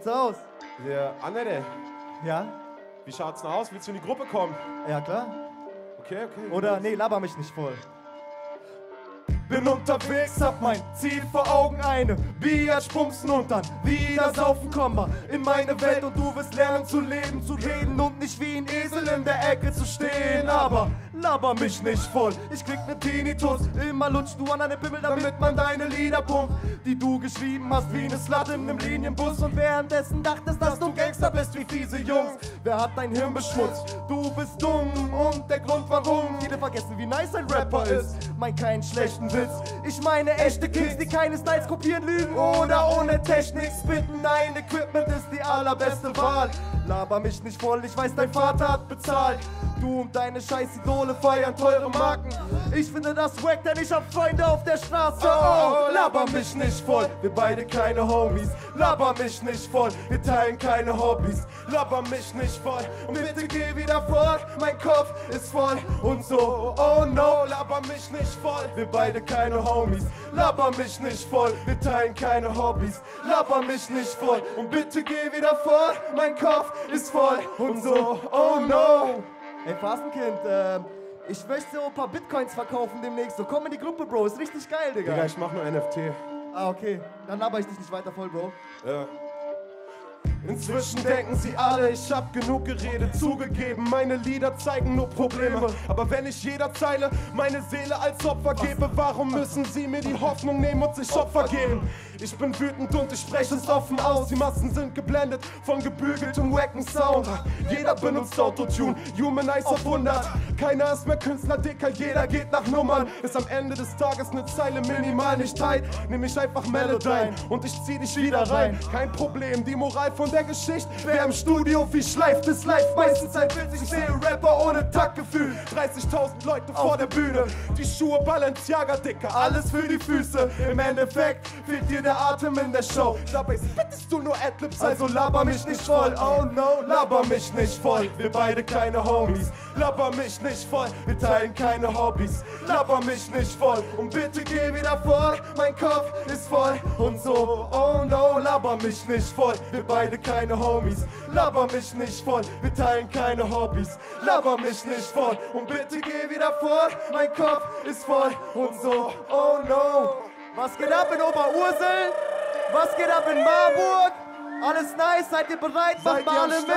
sieht's aus? Der andere, Ja? wie schaut's denn aus? Willst du in die Gruppe kommen? Ja, klar. Okay, okay. Oder, nee, laber mich nicht voll. Bin unterwegs, hab mein Ziel vor Augen, eine Bier spumsen und dann wieder saufen, komm mal in meine Welt und du wirst lernen zu leben, zu reden und nicht wie ein Esel in der Ecke zu stehen. Aber laber mich nicht voll, ich krieg ne Tinnitus, immer lutschst du an deine Pimmel, damit man deine Lieder pumpt, die du geschrieben hast wie ne Slut in nem Linienbus und währenddessen dachtest, dass du Gangster bist wie fiese Jungs. Wer hat dein Hirn beschmutzt? Du bist dumm und der Grund warum viele vergessen, wie nice ein Rapper ist. Mein keinen schlechten Witz, ich meine echte Kicks, die keine Styles kopieren, lügen oder ohne Technik spitten. Nein, Equipment ist die allerbeste Wahl. Laber mich nicht voll, ich weiß, dein Vater hat bezahlt. Du und deine scheiß Idole feiern teure Marken. Ich finde das wack, denn ich hab Freunde auf der Straße. Oh, laber mich nicht voll, wir beide keine Homies. Laber mich nicht voll, wir teilen keine Hobbys. Laber mich nicht voll und bitte geh wieder fort. Mein Kopf ist voll und so. Oh no, laber mich nicht voll, wir beide keine Homies. Laber mich nicht voll, wir teilen keine Hobbys. Laber mich nicht voll und bitte geh wieder fort. Mein Kopf ist voll und so. Oh no. Ey, Fastenkind, ähm, ich möchte so ein paar Bitcoins verkaufen demnächst. So, komm in die Gruppe, Bro. Ist richtig geil, Digga. Digga, ich mach nur NFT. Ah, okay. Dann laber ich dich nicht weiter voll, Bro. Ja. Inzwischen denken sie alle, ich hab genug geredet, zugegeben, meine Lieder zeigen nur Probleme. Aber wenn ich jeder Zeile meine Seele als Opfer gebe, warum müssen sie mir die Hoffnung nehmen und sich Opfer geben? Ich bin wütend und ich spreche es offen aus. Die Massen sind geblendet von gebügeltem wacken Sound. Jeder benutzt Autotune, Humanize auf 100. Keiner ist mehr Künstler, Dicker, jeder geht nach Nummern. Ist am Ende des Tages eine Zeile minimal nicht tight. Nimm ich einfach Melodyne und ich zieh dich wieder rein. Kein Problem, die Moral von der Geschichte. Wer im Studio viel schleift, ist live. Meistens ein Witz, ich sehe Rapper ohne Taktgefühl. 30.000 Leute vor der Bühne. Die Schuhe Balenciaga, Dicker, alles für die Füße. Im Endeffekt fehlt dir der Atem in der Show. Dabei spittest du nur Adlibs, also laber mich nicht voll. Oh no, laber mich nicht voll. Wir beide keine Homies. Laber mich nicht voll, wir teilen keine Hobbys. Laber mich nicht voll und bitte geh wieder fort. Mein Kopf ist voll und so. Oh no, laber mich nicht voll. Wir beide keine Homies. Laber mich nicht voll, wir teilen keine Hobbys. Laber mich nicht voll und bitte geh wieder fort. Mein Kopf ist voll und so. Oh no. Was geht ab in Oberursel? Was geht ab in Marburg? Alles nice? Seid ihr bereit? Macht mal alle mit.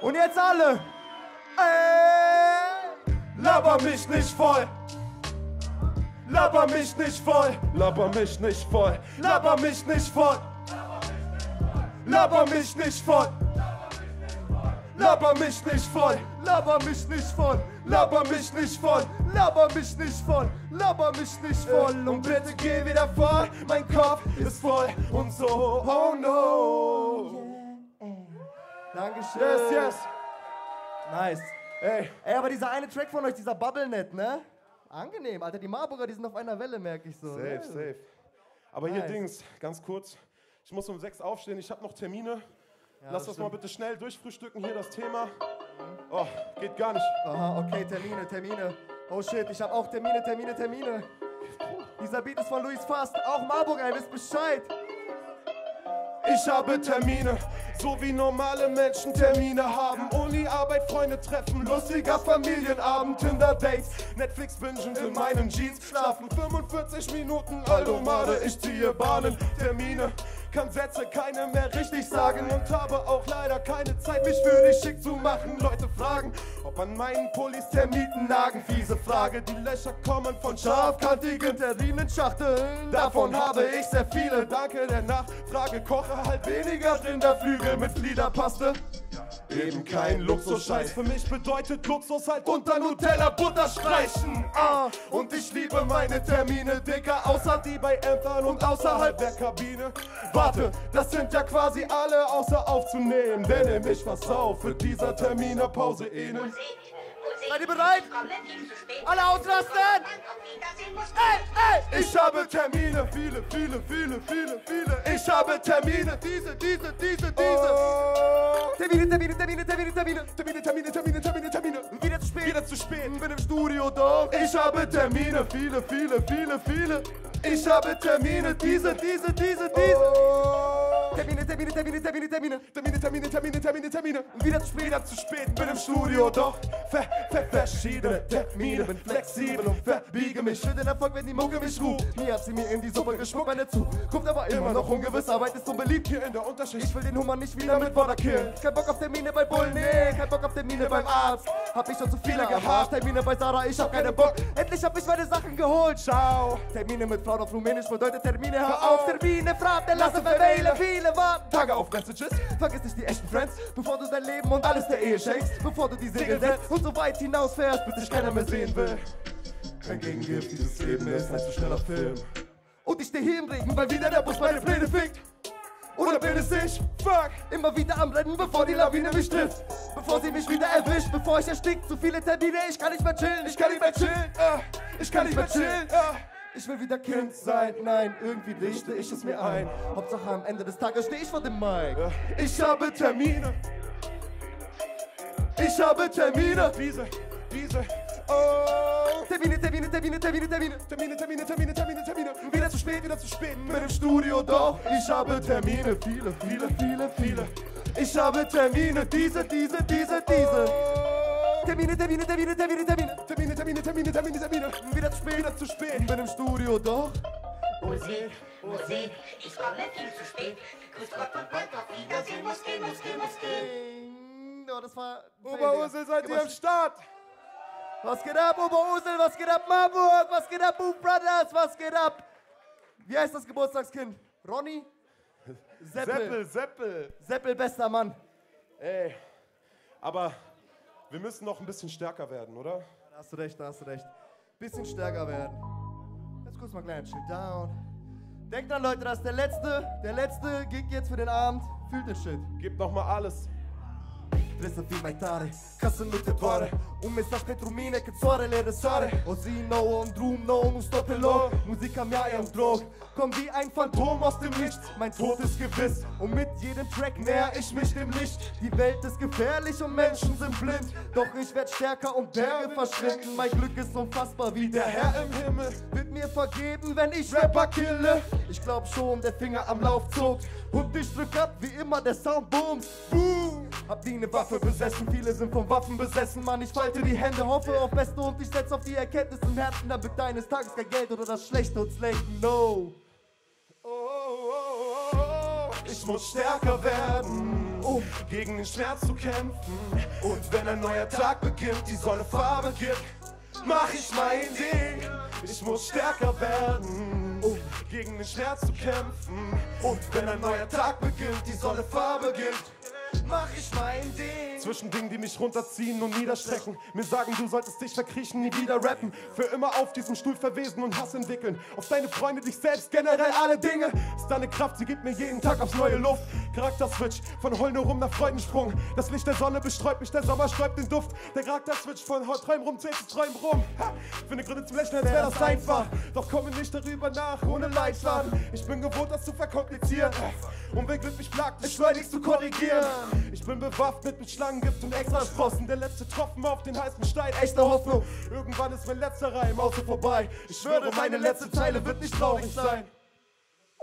Und jetzt alle. Ey! Laber mich nicht voll. Laber mich nicht voll. Laber mich nicht voll. Laber mich nicht voll. Laber mich nicht voll. Laber mich nicht voll. Laber mich nicht voll. Laber mich nicht voll. Laber mich nicht voll. Laber mich nicht voll. Und bitte geh wieder vor. Mein Kopf ist voll und so. Oh no. Dankeschön. Yes, yes. Nice. Ey, Ey, aber dieser eine Track von euch, dieser Bubblenet, ne? Angenehm, Alter. Die Marburger, die sind auf einer Welle, merke ich so. Safe, ne? safe. Aber hier Nice. Dings, ganz kurz. Ich muss um sechs aufstehen, ich habe noch Termine. Lass das mal bitte schnell durchfrühstücken, hier das Thema. Oh, geht gar nicht. Aha, okay, Termine, Termine. Oh shit, ich habe auch Termine, Termine, Termine. Dieser Beat ist von Luis Fast. Auch Marburger, ihr wisst Bescheid. Ich habe Termine, so wie normale Menschen Termine haben. Uni, Arbeit, Freunde treffen, lustiger Familienabend, Tinder-Dates, Netflix bingen in meinen Jeans, schlafen 45 Minuten, Aldomade, ich ziehe Bahnen, Termine. Kann Sätze keine mehr richtig sagen und habe auch leider keine Zeit, mich für dich schick zu machen. Leute fragen, ob an meinen Pullis Termiten nagen. Fiese Frage, die Löcher kommen von scharfkantigen Terminenschachteln. Davon habe ich sehr viele, danke der Nachfrage. Koche halt weniger Rinderflügel mit Fliederpaste. Eben kein Luxusscheiß. Für mich bedeutet Luxus halt unter Nutella Butter streichen. Ah, und ich liebe meine Termine, Dicker, außer die bei Ämtern und außerhalb der Kabine. Warte, das sind ja quasi alle außer aufzunehmen. Denn ich was auf für dieser Termine Pause eh ne? Seid ihr bereit? Alle ausrasten! Ey, ey, ich habe Termine, viele, viele, viele, viele, viele. Ich habe Termine, diese, diese, diese, diese. Termine, Termine, Termine, Termine, Termine. Termine, Termine, Termine, Termine, Termine. Wieder zu spät. Wieder zu spät, bin im Studio, doch ich habe Termine, viele, viele, viele, viele. Ich habe Termine, diese, diese, diese, diese. Termine, Termine, Termine, Termine, Termine, Termine. Termine, Termine, Termine, Termine, Termine. Und wieder zu spät. Wieder zu spät, bin im Studio, doch ver, ver, verschiedene Termine. Bin flexibel und verbiege mich. Für den Erfolg, wenn die Mucke mich ruft. Nie hat sie mir in die Suppe geschmuckt, meine Zukunft aber immer noch ungewiss. Arbeit ist unbeliebt. Hier in der Unterschicht. Ich will den Hummer nicht wieder mit Wodka killen. Kein Bock auf Termine bei Bullen, nee, kein Bock auf Termine beim Arzt. Hab ich schon zu viele gehabt. Termine bei Sarah, ich hab keinen Bock. Endlich hab ich meine Sachen geholt. Ciao. Termine mit Frauen auf Rumänisch bedeutet Termine, hör auf. Termine, Fragen, lasse verwählen. Warten. Tage auf Messages. Vergiss nicht die echten Friends, bevor du dein Leben und alles der Ehe schenkst. Bevor du die Segel setzt und so weit hinausfährst, bis dich keiner mehr sehen will. Kein Gegengift, dieses Leben ist ein zu schneller Film. Und ich steh hier im Regen, weil wieder der Bus meine Pläne fickt. Oder bin es ich? Fuck. Immer wieder am Rennen, bevor die Lawine mich trifft. Bevor sie mich wieder erwischt, bevor ich erstick. Zu viele Termine, ich kann nicht mehr chillen. Ich kann nicht mehr chillen. ah. Ich kann nicht mehr chillen. ah. Ich will wieder Kind sein, nein, irgendwie richte ich es mir ein. Hauptsache am Ende des Tages stehe ich vor dem Mic. Ich habe Termine. Ich habe Termine. Diese, diese. Oh. Termine, Termine, Termine, Termine, Termine. Termine, Termine, Termine, Termine, Termine. Wieder zu spät, wieder zu spät. Bin im Studio, doch ich habe Termine. Viele, viele, viele, viele. Ich habe Termine, diese, diese, diese, diese. Termine, Termine, Termine, Termine, Termine. Termine, Termine, Termine, Termine, Termine. Wieder zu spät, Wieder zu spät. bin im Studio, doch. Musik, Musik, ich komme viel zu spät. Grüß Gott und bald auf Wiedersehen, muss gehen, muss gehen, muss gehen. Oh, das war. Oberursel, seid ihr am Start? Was geht ab, Oberursel? Was geht ab, Marburg? Was geht ab, Boom Brothers? Was geht ab? Wie heißt das Geburtstagskind? Ronny? Seppel. Seppel, Seppel. Seppel, bester Mann. Ey. Aber wir müssen noch ein bisschen stärker werden, oder? Da hast du recht, da hast du recht. Bisschen stärker werden. Jetzt kurz mal klein, chill down. Denkt dran, Leute, das ist der letzte, der letzte Gig jetzt für den Abend. Fühlt den Shit. Gebt noch mal alles. Preso fi mai tare Ca să nu te doare Un mesaj pentru mine cât soarele răsare O zi nouă, un drum nou, nu stop pe loc Muzica mea e un drog Komm wie ein Phantom aus dem Nichts. Mein Tod ist gewiss Und mit jedem Track näher ich mich dem Licht. Die Welt ist gefährlich und Menschen sind blind. Doch ich werd stärker und Berge verschwinden. Mein Glück ist unfassbar wie der Herr im Himmel. Wird mir vergeben, wenn ich Rapper kille. Ich glaub schon, der Finger am Lauf zog Und ich drück ab, wie immer der Sound boomt. Boom! Hab nie ne Waffe besessen, viele sind von Waffen besessen Mann, ich falte die Hände, hoffe auf Beste Und ich setz auf die Erkenntnis im Herzen Damit deines Tages kein Geld oder das Schlechte uns lenken, no oh, oh, oh. Ich muss stärker werden, um gegen den Schmerz zu kämpfen. Und wenn ein neuer Tag beginnt, die Sonne Farbe gibt, mach ich mein Ding. Ich muss stärker werden, um gegen den Schmerz zu kämpfen. Und wenn ein neuer Tag beginnt, die Sonne Farbe gibt, mach ich mein Ding. Zwischen Dingen, die mich runterziehen und niederstrecken. Mir sagen, du solltest dich verkriechen, nie wieder rappen. Für immer auf diesem Stuhl verwesen und Hass entwickeln. Auf deine Freunde, dich selbst, generell alle Dinge. Ist deine Kraft, sie gibt mir jeden Tag aufs neue Luft. Charakter-Switch, von Heulen rum nach Freudensprung. Das Licht der Sonne bestreut mich, der Sommer sträubt den Duft. Der Charakter-Switch von Träumen rum, zählt Träumen rum. Ha, finde Gründe zum Lächeln, als wäre das einfach. Doch komme nicht darüber nach, ohne Leitfaden. Ich bin gewohnt, das zu verkomplizieren. Und wenn Glück mich plagt, es schleunigst zu korrigieren. Ich bin bewaffnet mit Schlangengift und extra Sprossen. Der letzte Tropfen auf den heißen Stein, echte Hoffnung. Irgendwann ist mein letzter Reim außer vorbei. Ich schwöre, meine letzte Zeile wird nicht traurig sein.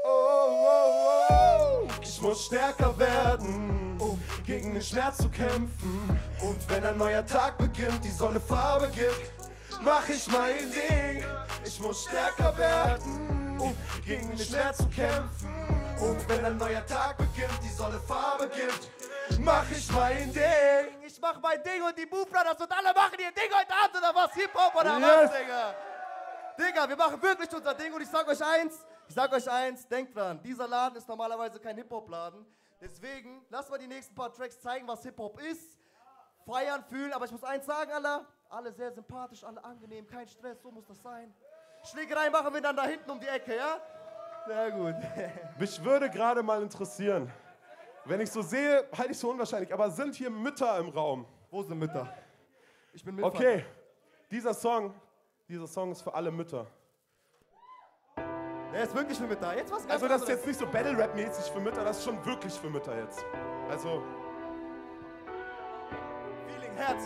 Oh, oh, oh. Ich muss stärker werden, um gegen den Schmerz zu kämpfen. Und wenn ein neuer Tag beginnt, die Sonne Farbe gibt, mach ich mein Ding. Ich muss stärker werden, um gegen den Schmerz zu kämpfen. Und wenn ein neuer Tag beginnt, die Sonne Farbe gibt, mach ich mein Ding. Ich mach mein Ding und die Boo Brothers und alle machen ihr Ding heute Abend oder was? Hip-Hop oder Yes. was, Digga? Digga, wir machen wirklich unser Ding und ich sag euch eins, ich sag euch eins, denkt dran, dieser Laden ist normalerweise kein Hip-Hop-Laden. Deswegen, lasst mal die nächsten paar Tracks zeigen, was Hip-Hop ist. Feiern, fühlen, aber ich muss eins sagen, alle, alle sehr sympathisch, alle angenehm, kein Stress, so muss das sein. Schlägerei machen wir dann da hinten um die Ecke, ja? Sehr gut. Mich würde gerade mal interessieren, wenn ich so sehe, halte ich so unwahrscheinlich, aber sind hier Mütter im Raum? Wo sind Mütter? Ich bin mit Okay, dieser Song, dieser Song ist für alle Mütter. Der ist wirklich für Mütter. Jetzt was ganz Also das ist jetzt nicht so Battle-Rap-mäßig für Mütter, das ist schon wirklich für Mütter jetzt. Also, Feeling, Herz.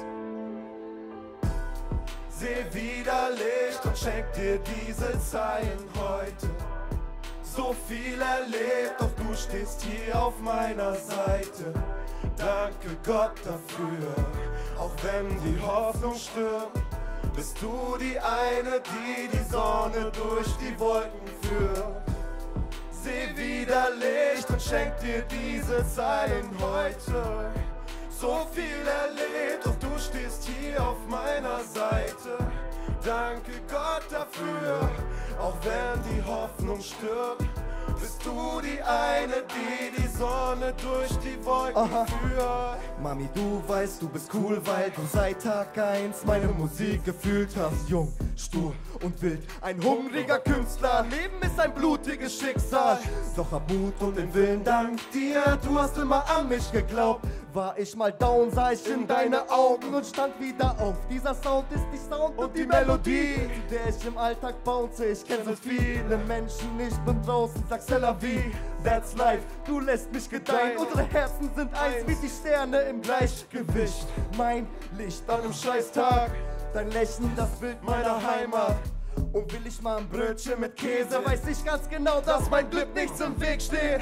Seh wieder Licht und schenk dir diese Zeilen heute. So viel erlebt, doch du stehst hier auf meiner Seite. Danke Gott dafür, auch wenn die Hoffnung stirbt. Bist du die eine, die die Sonne durch die Wolken führt? Seh wieder Licht und schenk dir diese Zeilen heute. So viel erlebt, doch du stehst hier auf meiner Seite. Danke Gott dafür, auch wenn die Hoffnung stirbt. Bist du die eine, die die Sonne durch die Wolken Aha. führt? Mami, du weißt, du bist cool, weil du seit Tag 1 meine Musik gefühlt hast. Jung, stur und wild, ein hungriger Künstler. Leben ist ein blutiges Schicksal. Doch hab Mut und den Willen dank dir. Du hast immer an mich geglaubt. War ich mal down, sah ich in deine Augen und stand wieder auf. Dieser Sound ist die Sound und die Melodie, zu der ich im Alltag bounce. Ich kenn so viele Menschen nicht und draußen Tel Aviv. That's life, du lässt mich gedeihen. Unsere Herzen sind eins wie die Sterne im Gleichgewicht. Mein Licht an einem Scheißtag, dein Lächeln, das Bild meiner Heimat. Und will ich mal ein Brötchen mit Käse, weiß ich ganz genau, dass mein Glück nichts im Weg steht.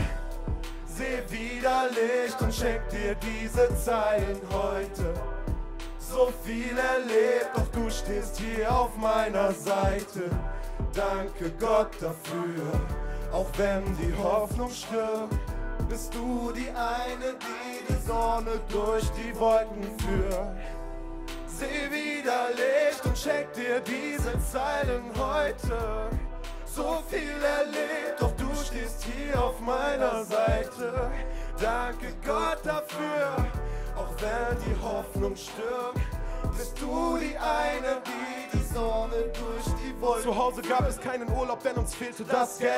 Seh wieder Licht und schenk dir diese Zeilen heute. So viel erlebt, doch du stehst hier auf meiner Seite. Danke Gott dafür, auch wenn die Hoffnung stirbt. Bist du die eine, die die Sonne durch die Wolken führt. Seh wieder Licht und schenk dir diese Zeilen heute. So viel erlebt, doch du stehst hier auf meiner Seite. Danke Gott dafür, auch wenn die Hoffnung stirbt. Zu Hause gab es keinen Urlaub, denn uns fehlte das Geld.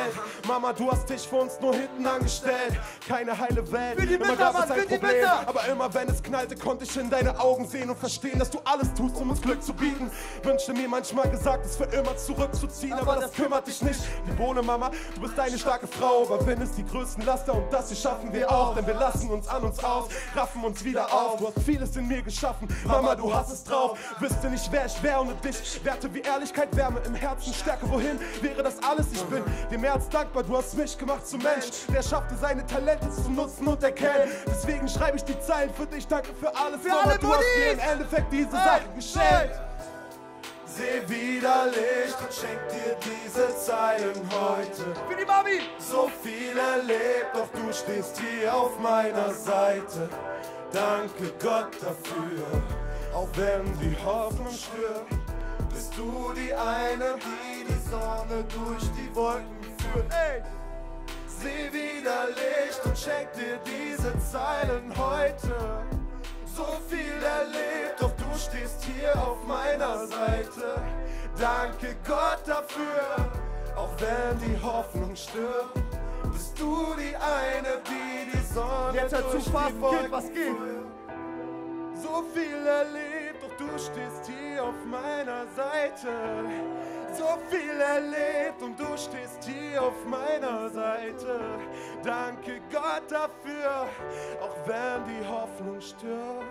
Mama, du hast dich für uns nur hinten angestellt. Keine heile Welt, Für die immer Mütter, gab es ein Problem. Aber immer wenn es knallte, konnte ich in deine Augen sehen und verstehen, dass du alles tust, um uns Glück zu bieten. Wünschte mir manchmal gesagt, es für immer zurückzuziehen, aber, Aber das das kümmert dich nicht. Die Bohne, Mama, du bist eine starke Frau, überwindest die größten Laster und das hier schaffen wir auch, denn wir lassen uns an uns aus, raffen uns wieder auf. Du hast vieles in mir geschaffen, Mama, du hast es drauf. Wüsste nicht, wer ich wäre ohne dich. Werte wie Ehrlichkeit, Wärme im Herzen, Stärke, wohin wäre das alles? Ich bin dir mehr als dankbar, du hast mich gemacht zum Mensch, der schaffte seine Talente zu nutzen und erkennen. Deswegen schreibe ich die Zeilen für dich, danke für alles, Für Mama, alle du hast mir im. Endeffekt diese Sachen geschenkt. Seh wieder Licht und schenk dir diese Zeilen heute. Für die Mami! So viel erlebt, doch du stehst hier auf meiner Seite. Danke Gott dafür, auch wenn die Hoffnung stirbt. Bist du die eine, die die Sonne durch die Wolken führt. Ey! Seh wieder Licht und schenk dir diese Zeilen heute. So viel erlebt, doch du stehst hier auf meiner Seite. Danke Gott dafür, auch wenn die Hoffnung stirbt. Bist du die eine, die die Sonne Jetzt zu, durch die Fast Kid, Wolken was geht? So viel erlebt, du stehst hier auf meiner Seite. So viel erlebt und du stehst hier auf meiner Seite. Danke Gott dafür, auch wenn die Hoffnung stirbt.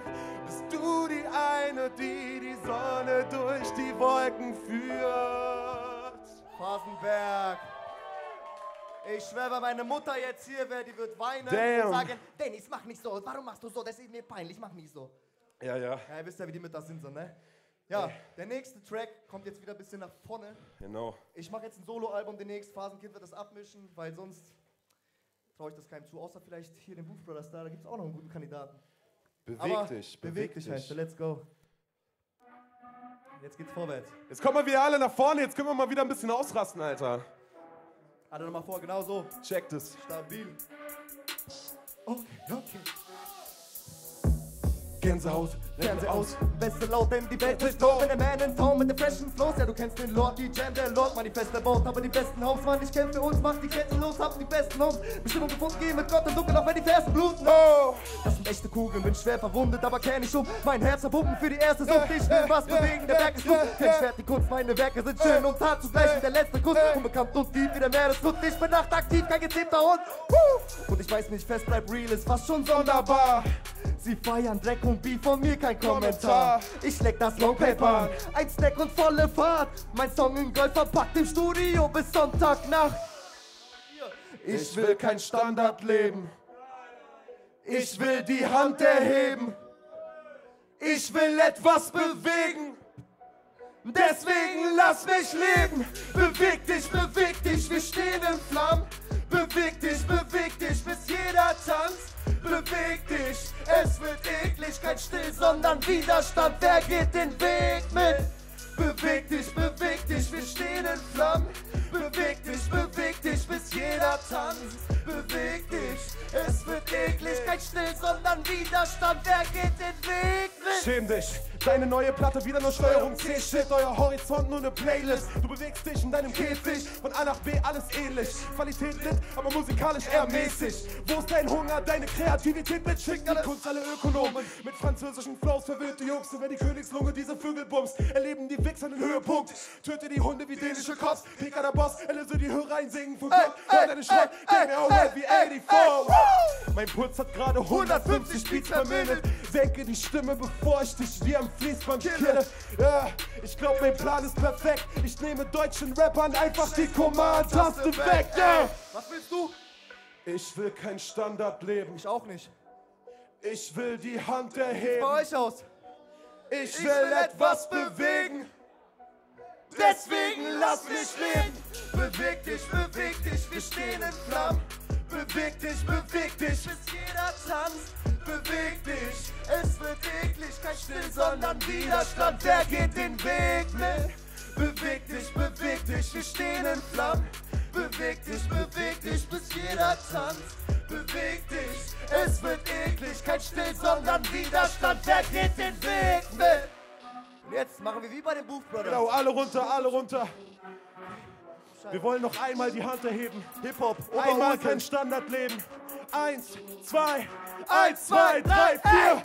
Bist du die eine, die die Sonne durch die Wolken führt. Phasenberg. Ich schwöre, wenn meine Mutter jetzt hier wäre, die wird weinen Damn. und sagen, Dennis, mach nicht so, warum machst du so, das ist mir peinlich, mach nicht so. Ja, ja, Ja, ihr wisst ja, wie die Mütter sind so, ne? Ja, der nächste Track kommt jetzt wieder ein bisschen nach vorne. genau. Ich mache jetzt ein Soloalbum demnächst, Phasenkind wird das abmischen, weil sonst traue ich das keinem zu, außer vielleicht hier den Booth Brothers da, da gibt es auch noch einen guten Kandidaten. Beweg Aber dich, beweg dich heißt er, let's go. Jetzt geht's vorwärts. Jetzt kommen wir wieder alle nach vorne, jetzt können wir mal wieder ein bisschen ausrasten, Alter. Alle nochmal vor, genau so. Check das. Stabil. Okay, okay. Gänsehaut, Fernseher aus, beste laut, denn die Welt ist tot. Wenn der Man in Town mit den freshen Flows, ja du kennst den Lord, die Jam, der Lord Manifeste baut, aber die besten Homes, Mann, ich für uns, mach die Ketten los, hab die besten Homes. Bestimmung gefunden, geh mit Gott im Dunkeln, auch wenn die Fersen bluten. Oh, das sind echte Kugeln, bin schwer verwundet, aber kenn ich um. Mein Herz verbunden für die erste Sucht, ich will was bewegen, der Berg ist gut. Kein Schwert, die Kunst, meine Werke sind schön und tat zugleich wie der letzte Kuss. Unbekannt und tief wie der Meeresgrund, ich bin nachtaktiv, kein gezähmter Hund. Und ich weiß nicht, fest bleib real, ist fast schon sonderbar. Sie feiern Dreck und Beef von mir kein Kommentar. Ich leck das Longpaper an, ein Snack und volle Fahrt. Mein Song in Gold verpackt im Studio bis Sonntagnacht. Ich will kein Standardleben. Ich will die Hand erheben. Ich will etwas bewegen. Deswegen lass mich leben. Beweg dich, beweg dich, wir stehen in Flammen. Beweg dich, beweg dich, bis jeder tanzt. Beweg dich, es wird eklig, kein Still, sondern Widerstand. Wer geht den Weg mit? Beweg dich, beweg dich, wir stehen in Flammen. Beweg dich, beweg dich, bis jeder tanzt. Beweg dich, es wird eklig, kein Still, sondern Widerstand. Wer geht den Weg mit? Schäm dich. Deine neue Platte, wieder nur Steuerung C-Shit, euer Horizont nur ne Playlist. Du bewegst dich in deinem Käfig, von A nach B alles ähnlich. Qualität lit, aber musikalisch eher mäßig. Wo ist dein Hunger, deine Kreativität mit Schick? Die Kunst, alle Ökonomen mit französischen Flows, verwirrte Jungs. Und wenn die Königslunge diese Vögel bumst, erleben die Wichser den Höhepunkt. Töte die Hunde wie dänische Cops, Pika der Boss, erlöse die Hörer ein Singen von Gott. Hör deine Schrott, gib mir auch wie 84. Mein Puls hat gerade 150 Beats per Minute. Senke die Stimme, bevor ich dich wie am Fließband kille. Ja, ich glaub, mein Plan ist perfekt. Ich nehme deutschen Rappern einfach die Command-Taste weg. Yeah. Was willst du? Ich will kein Standardleben. Ich auch nicht. Ich will die Hand Bei erheben. euch aus. Ich will etwas bewegen. Deswegen lass mich leben. Beweg dich, beweg dich, wir stehen in Flammen. Beweg dich, beweg dich, bis jeder tanzt. Beweg dich, es wird eklig, kein Still, sondern Widerstand. Wer geht den Weg mit? Beweg dich, beweg dich, wir stehen in Flammen. Beweg dich, beweg dich, bis jeder tanzt. Beweg dich, es wird eklig, kein Still, sondern Widerstand. Wer geht den Weg mit? Und jetzt machen wir wie bei den Booth Brothers. Genau, alle runter, alle runter. Wir wollen noch einmal die Hand erheben. Hip-Hop, Einmal kein. Standardleben. Eins, zwei, eins, zwei, drei, vier.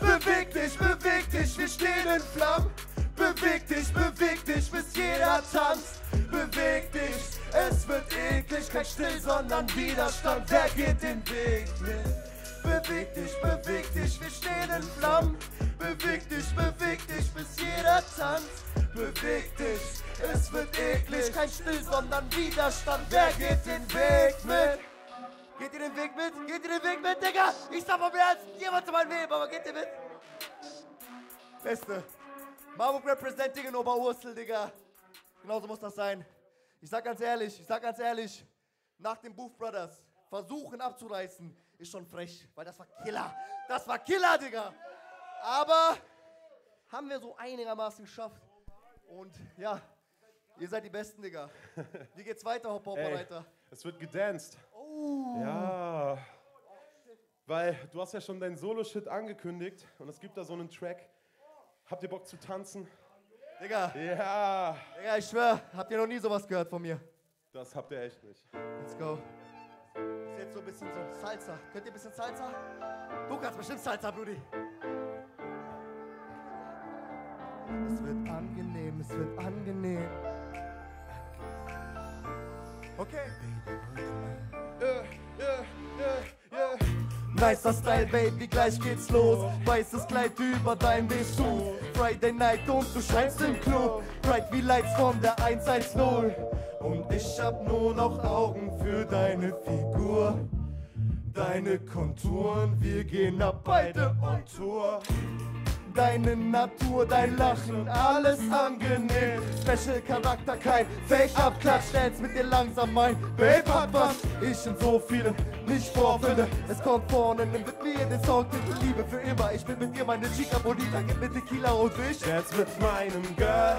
Beweg dich, beweg dich, wir stehen in Flammen. Beweg dich, beweg dich, bis jeder tanzt. Beweg dich, es wird eklig, kein Still, sondern Widerstand. Wer geht den Weg mit? Beweg dich, beweg dich, wir stehen in Flammen. Beweg dich, beweg dich, bis jeder tanzt. Beweg dich, es wird eklig, kein Still, sondern Widerstand. Wer geht den Weg mit? Geht ihr den Weg mit? Geht ihr den Weg mit, Digga? Ich sag mehr als jemand zu meinem Leben, aber geht ihr mit? Beste. Marburg representing in Oberursel, Digga. Genauso muss das sein. Ich sag ganz ehrlich, ich sag ganz ehrlich, nach den Booth Brothers versuchen abzureißen, ist schon frech, weil das war Killer. Das war Killer, Digga. Aber haben wir so einigermaßen geschafft. Und ja, ihr seid die Besten, Digga. Wie geht's weiter, Ey, Hop-Hop-Reiter? es wird gedanced. Ja. Weil du hast ja schon deinen Solo-Shit angekündigt und es gibt da so einen Track. Habt ihr Bock zu tanzen? Digga, Ja. Digga, ich schwör, habt ihr noch nie sowas gehört von mir? Das habt ihr echt nicht. Let's go. So ein bisschen so Salsa. Könnt ihr ein bisschen Salsa? Du kannst bestimmt Salsa, Brudi. Es wird angenehm, es wird angenehm. Okay. Nicer Style, Baby, gleich geht's los. Weißes Kleid über dein Dessous. Friday Night und du scheinst im Club. Bright wie Lights von der 110. Und ich hab nur noch Augen für deine Figur. Deine Konturen, wir gehen ab beide on Tour. Deine Natur, dein Lachen, alles angenehm. Special Charakter, kein Fake-Up-Klatsch, dance mit dir langsam mein Babe hat was ich in so vielen nicht vorfinde. Es kommt vorne, nimm mit mir den Songtitel Liebe für immer. Ich bin mit dir, meine Chica Bonita, gib mir Tequila und ich. Dance mit meinem Girl.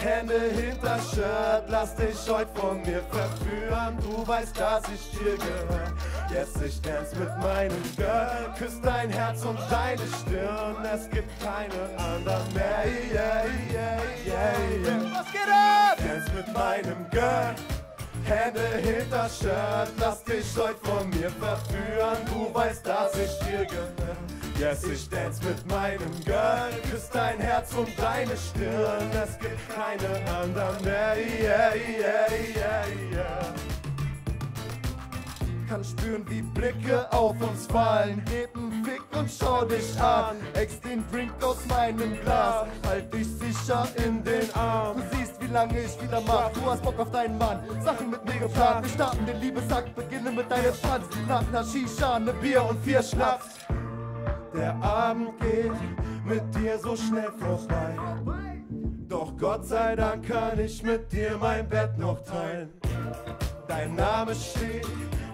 Hände hinter Shirt, lass dich heute von mir verführen. Du weißt, dass ich dir gehör. Jetzt ich dance mit meinem Girl, küss dein Herz und deine Stirn. Es gibt keine anderen mehr. Yeah, yeah, yeah, yeah. Was geht ab? Dance mit meinem Girl. Hände hinter Shirt, lass dich heute von mir verführen. Du weißt, dass ich dir gehör. Yes, ich dance mit meinem Girl, küss dein Herz und deine Stirn. Es gibt keine anderen mehr. Yeah, yeah, yeah, yeah. Kann spüren, wie Blicke auf uns fallen. Fick und schau dich an. Ex den Drink aus meinem Glas, halt dich sicher in den Arm. Du siehst, wie lange ich wieder mach, du hast Bock auf deinen Mann. Sachen mit mir geplant, wir starten den Liebesakt, beginnen mit deinem Tanz. Nach einer Shisha, ne Bier und vier Schnaps. Der Abend geht mit dir so schnell vorbei. Doch Gott sei Dank kann ich mit dir mein Bett noch teilen. Dein Name steht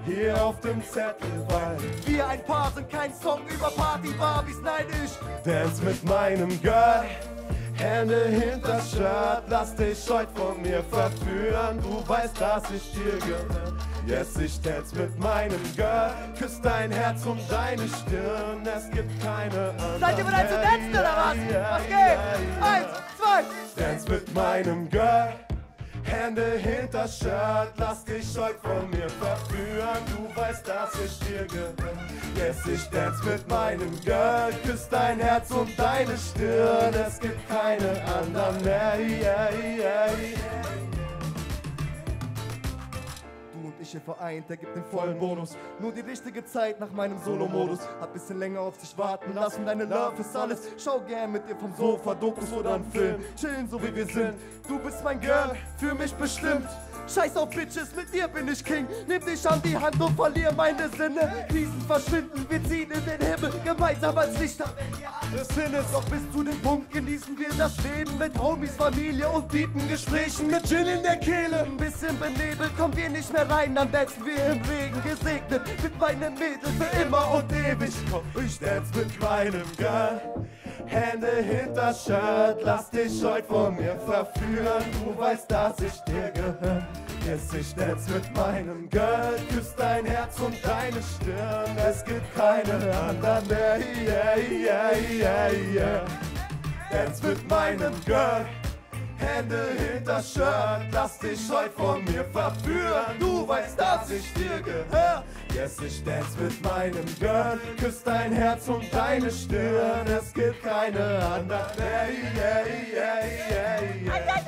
hier auf dem Zettel, weil Wir ein Paar sind kein Song über Party-Barbies, nein, ich Dance mit meinem Girl. Hände hinter Shirt, lass dich heute von mir verführen. Du weißt, dass ich dir gehöre. Yes, ich dance mit meinem Girl. Küss dein Herz und deine Stirn. Es gibt keine andere. Seid ihr bereit zu tanzen oder was? Was geht? Eins, zwei, Dance mit meinem Girl. Hände hinter Shirt, lass dich heute von mir verführen. Du weißt, dass ich dir gehöre. Yes, ich dance mit meinem Girl. Küss dein Herz und deine Stirn. Es gibt keine anderen mehr. Yeah, yeah, hier vereint, der gibt den vollen Bonus. Nur die richtige Zeit nach meinem Solo-Modus. Hat bisschen länger auf sich warten lassen, deine Love ist alles. Schau gern mit dir vom Sofa, Dokus oder einen Film. Chillen so wie wir sind. Du bist mein Girl, für mich bestimmt. Scheiß auf Bitches, mit dir bin ich King. Nimm dich an die Hand und verlier meine Sinne. Riesen verschwinden, wir ziehen in den Himmel. Gemeinsam als Lichter, wenn wir alles hin ist. Doch bis zu dem Punkt genießen wir das Leben mit Homies, Familie und tiefen Gesprächen mit Gin in der Kehle. Ein bisschen benebelt, kommen wir nicht mehr rein, dann dancen wir im Regen gesegnet. Mit meinem Mädel für immer und ewig. Komm, ich dance mit meinem Girl. Hände hinter Shirt, lass dich heute von mir verführen. Du weißt, dass ich dir gehöre. Yes, ich dance mit meinem Girl. Küss dein Herz und deine Stirn. Es gibt keine anderen mehr. Yeah, yeah, yeah, yeah. Dance mit meinem Girl. Hände hinter Shirt, lass dich heute von mir verführen. Du weißt, dass ich dir gehör. Yes, ich dance mit meinem Girl. Küss dein Herz und deine Stirn. Es gibt keine anderen. Yeah, yeah, yeah, yeah, yeah.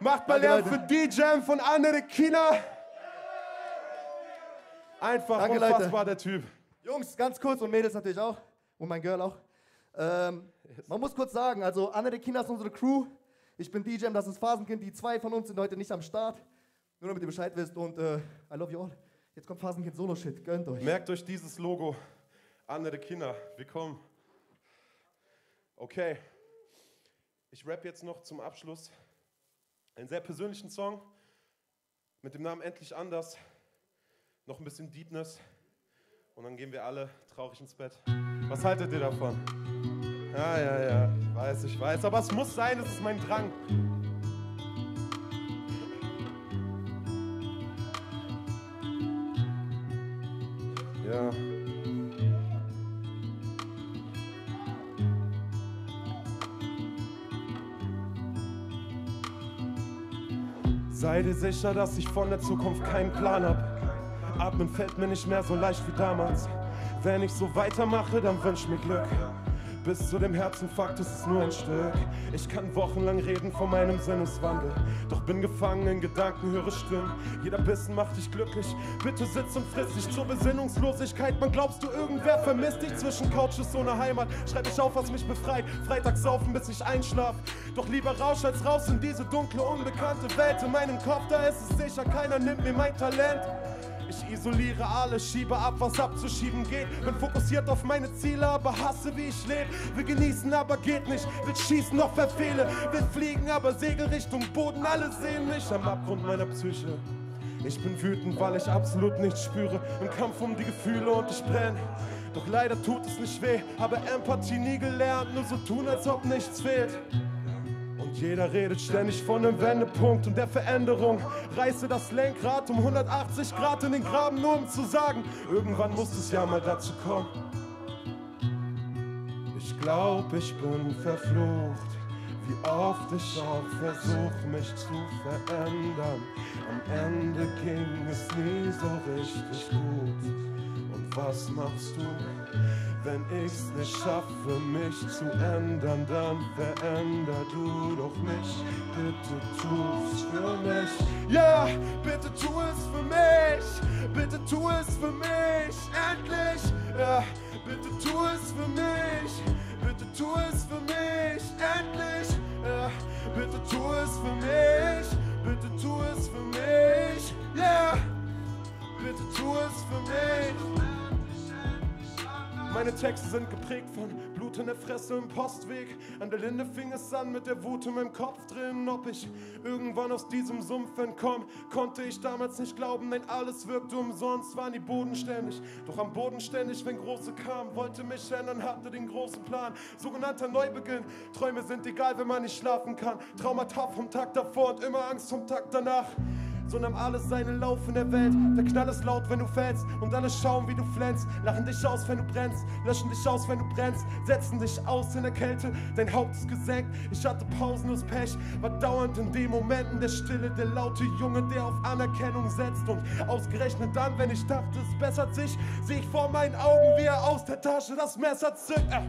Macht mal Lärm für DJ von Andere China. Einfach Danke, Leute. unfassbar, der Typ. Jungs, ganz kurz und Mädels natürlich auch. Und mein Girl auch. Ähm, man muss kurz sagen, also Anne de Kina ist unsere Crew. Ich bin DJ, das ist Phasenkind. Die zwei von uns sind heute nicht am Start. Nur damit ihr Bescheid wisst. Und äh, I love you all. Jetzt kommt Phasenkind Solo-Shit. Gönnt euch. Merkt euch dieses Logo. Andere Kinder, willkommen. Okay. Ich rap jetzt noch zum Abschluss einen sehr persönlichen Song mit dem Namen Endlich anders. Noch ein bisschen Deepness. Und dann gehen wir alle traurig ins Bett. Was haltet ihr davon? Ja, ja, ja. Ich weiß, ich weiß. Aber es muss sein, es ist mein Drang. Ja. Sei dir sicher, dass ich von der Zukunft keinen Plan hab. Atmen fällt mir nicht mehr so leicht wie damals. Wenn ich so weitermache, dann wünsch mir Glück. Bis zu dem Herzinfarkt ist es nur ein Stück. Ich kann wochenlang reden von meinem Sinneswandel. Doch bin gefangen in Gedanken, höre Stimmen. Jeder Bissen macht dich glücklich. Bitte sitz und friss dich zur Besinnungslosigkeit. Man glaubst du, irgendwer vermisst dich zwischen Couches ohne Heimat. Schreib ich auf, was mich befreit. Freitag saufen, bis ich einschlaf. Doch lieber rausch als raus in diese dunkle, unbekannte Welt. In meinem Kopf, da ist es sicher, keiner nimmt mir mein Talent. Ich isoliere alles, schiebe ab, was abzuschieben geht. Bin fokussiert auf meine Ziele, aber hasse, wie ich lebe. Will genießen, aber geht nicht. Will schießen, doch verfehle. Will fliegen, aber segel Richtung Boden. Alle sehen mich am Abgrund meiner Psyche. Ich bin wütend, weil ich absolut nichts spüre. Im Kampf um die Gefühle und ich brenne. Doch leider tut es nicht weh, aber Empathie nie gelernt. Nur so tun, als ob nichts fehlt. Und jeder redet ständig von dem Wendepunkt und der Veränderung. Reiße das Lenkrad um 180 Grad in den Graben, nur um zu sagen, irgendwann muss es ja mal dazu kommen. Ich glaub, ich bin verflucht. Wie oft ich auch versuch, mich zu verändern. Am Ende ging es nie so richtig gut. Und was machst du? Wenn ich's nicht schaffe, mich zu ändern, dann veränder du doch mich. Bitte tu's für mich. Ja, bitte tu es für bitte tu es für mich, endlich. Ja, bitte tu es für mich, bitte tu es für mich, endlich. Ja, bitte tu es für mich, bitte tu es für mich, yeah. Bitte tu es für mich. Meine Texte sind geprägt von Blut in der Fresse im Postweg. An der Linde fing es an mit der Wut in meinem Kopf drin. Ob ich irgendwann aus diesem Sumpf entkomme, konnte ich damals nicht glauben. Nein, alles wirkte umsonst, waren die bodenständig. Doch am Boden ständig, wenn Große kam, wollte mich ändern, hatte den großen Plan. Sogenannter Neubeginn. Träume sind egal, wenn man nicht schlafen kann. Traumata vom Tag davor und immer Angst vom Tag danach so nahm alles seinen Lauf in der Welt. Der Knall ist laut, wenn du fällst und alle schauen, wie du flänzt. Lachen dich aus, wenn du brennst, löschen dich aus, wenn du brennst, setzen dich aus in der Kälte. Dein Haupt ist gesenkt, ich hatte pausenlos Pech, war dauernd in den Momenten der Stille, der laute Junge, der auf Anerkennung setzt. Und ausgerechnet dann, wenn ich dachte, es bessert sich, sehe ich vor meinen Augen, wie er aus der Tasche das Messer zückt. Äh.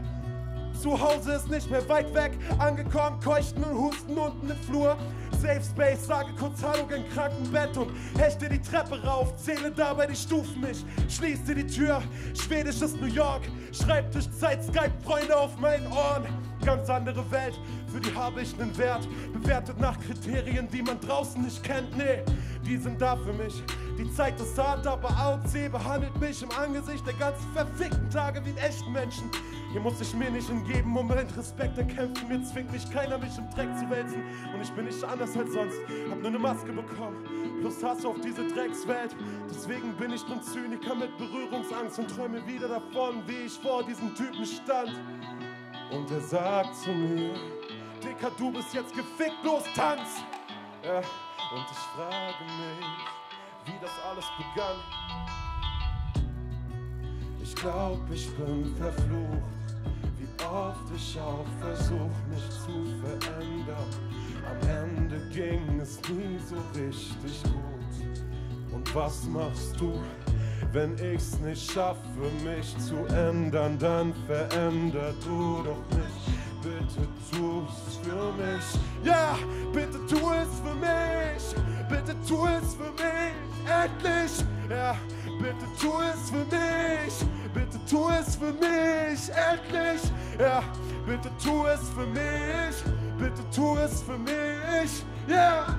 Zu Hause ist nicht mehr weit weg, angekommen, keuchten und husten unten im Flur. Safe Space, sage kurz Hallo im Krankenbett und hechte die Treppe rauf, zähle dabei die Stufen. Ich schließe die Tür, schwedisches New York, Schreibtischzeit, Skype, Freunde auf meinen Ohren. Ganz andere Welt, für die habe ich nen Wert. Bewertet nach Kriterien, die man draußen nicht kennt. Nee, die sind da für mich. Die Zeit ist hart, aber AOC behandelt mich im Angesicht der ganzen verfickten Tage wie einen echten Menschen. Hier muss ich mir nicht hingeben, Moment Respekt erkämpfen. Mir zwingt mich keiner, mich im Dreck zu wälzen. Und ich bin nicht anders als sonst, hab nur eine Maske bekommen. Plus Hass auf diese Dreckswelt. Deswegen bin ich nun Zyniker mit Berührungsangst und träume wieder davon, wie ich vor diesem Typen stand. Und er sagt zu mir, Dicker, du bist jetzt gefickt, los, tanz! Ja, und ich frage mich, wie das alles begann. Ich glaub, ich bin verflucht oft ich auch versuch mich zu verändern. Am Ende ging es nie so richtig gut. Und was machst du, wenn ich's nicht schaffe, mich zu ändern? Dann veränder du doch mich. Bitte tu es für mich. Ja, bitte tu es für mich. Bitte tu es für mich. Endlich. Ja, bitte tu es für mich. Bitte tu es für mich. Endlich. Ja, bitte tu es für mich. Bitte tu es für mich. Yeah.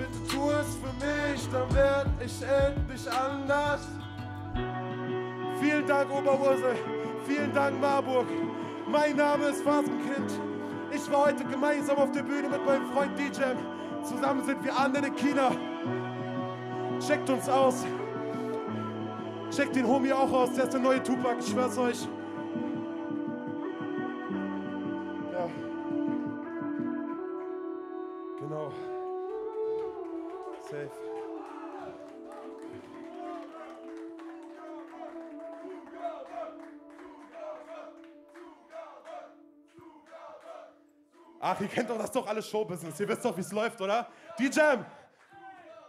bitte tu es für mich, dann werd ich endlich anders. Vielen Dank, Oberhose. Vielen Dank, Marburg. Mein Name ist Phasenkind. Ich war heute gemeinsam auf der Bühne mit meinem Freund DJ. Zusammen sind wir andere China. Checkt uns aus. Checkt den Homie auch aus. Der ist der neue Tupac. Ich schwör's euch. Ach, ihr kennt doch das doch alles Showbusiness. Ihr wisst doch, wie es läuft, oder? DJ!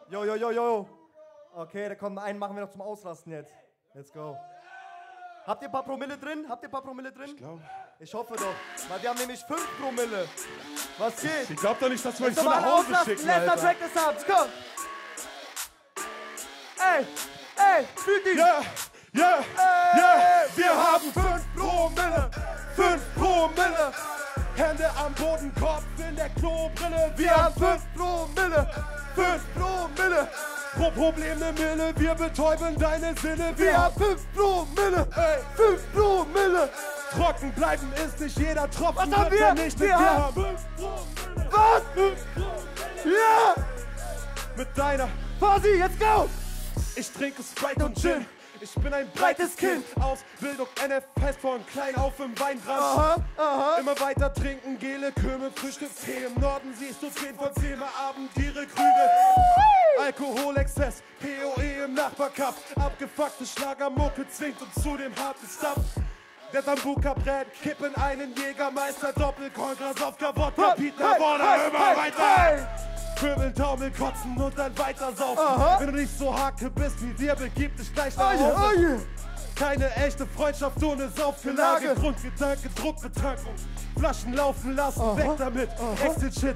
Yo, yo, yo, yo. Okay, da kommt einen, machen wir noch zum Ausrasten jetzt. Let's go. Habt ihr ein paar Promille drin? Habt ihr ein paar Promille drin? Ich glaube. Ich hoffe doch. Weil wir haben nämlich 5 Promille. Was geht? Ich glaub doch nicht, dass wir euch so nach Hause schicken, Letzter Track des Abends, komm! Ey, ey, fühlt dich! Ja, ja, ja, wir haben 5 Promille! 5 Promille! Hände am Boden, Kopf in der Klobrille. Wir haben 5 Promille, 5 Promille. Pro Problem ne Mille, wir betäuben deine Sinne. Wir, haben 5 Promille, 5 Promille. Trocken bleiben ist nicht jeder Tropfen. Was haben wir? Nicht wir, wir haben 5 Promille. Was? 5 Promille. Ja! Mit deiner Fasi, jetzt go! Ich trinke Sprite und Gin. Ich bin ein breites Kind. Ausbildung NFS von klein auf im Weinbrand. Aha, aha. Immer weiter trinken, Gele, Kümmel, Frühstück, Tee. Im Norden siehst du 10 von 10 mal Abend ihre Krüge. Alkoholexzess, POE im Nachbarkaff. Abgefuckte Schlagermucke zwingt uns zu dem harten Stuff. Der Sambuka brät, kippen einen Jägermeister, Doppelkonkras auf Gavotta, Pete hey, hey, immer weiter. Hey. Pöbeln, Taumel, kotzen und dann weiter saufen. Aha. Wenn du nicht so hake bist wie wir, begib dich gleich nach Hause. Oh yeah, Keine echte Freundschaft ohne Saufgelage. Grundgedanke, Druckbetankung. Flaschen laufen lassen, Aha. weg damit. Exit Shit.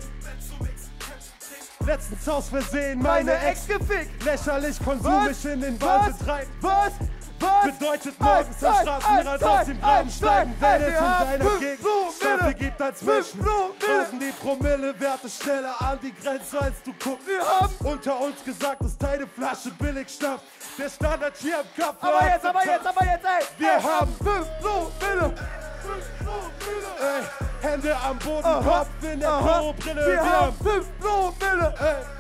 Letztens aus Versehen meine Meine Ex gefickt. lächerlich konsum Was? ich in den? Wahnsinn treiben. Was? Was? Bedeutet morgens am Straßenrand aus dem Graben steigen, wenn es Gegend Promille. Stoffe gibt. Fünf Promille. Weisen die Promille-Werte schneller an die Grenze, als du guckst. Wir haben- unter uns gesagt, dass deine Flasche billig stammt. Der Standard hier im Kopf Aber jetzt, aber jetzt, aber jetzt, ey. Wir haben- fünf Promille. Ey, Hände am Boden, Kopf in der. Klobrille. Wir haben fünf Promille. Ey.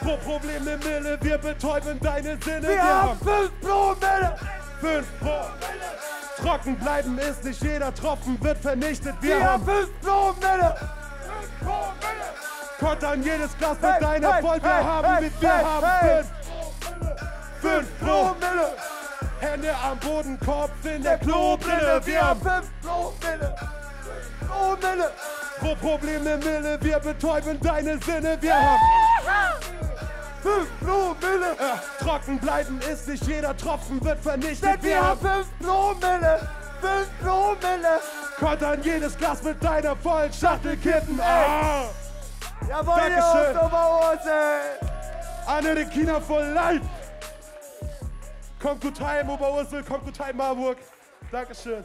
Pro Probleme Mille, wir betäuben deine Sinne. Wir haben fünf Promille. fünf Pro. Trocken bleiben ist nicht jeder Tropfen wird vernichtet. Wir, Wir haben haben fünf Promille. kontern jedes Glas mit Hey, deiner hey, voll. Wir hey, haben mit, wir haben hey. fünf. Fünf Pro. Promille. Hände am Boden, Kopf in Der der Klobrille. Wir haben fünf Promille. Promille. pro Probleme Mille, wir betäuben deine Sinne. Wir haben Fünf Promille. äh, trocken bleiben ist nicht jeder Tropfen wird vernichtet. Denn wir haben fünf Promille. Fünf Promille. kontern jedes Glas mit deiner vollen Schachtel kippen. Ah. Jawohl, Dankeschön. Jungs, Oberhose. Anne for life. Kommt gut heim, Oberursel, kommt gut heim, Marburg. Dankeschön.